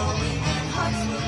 going in hot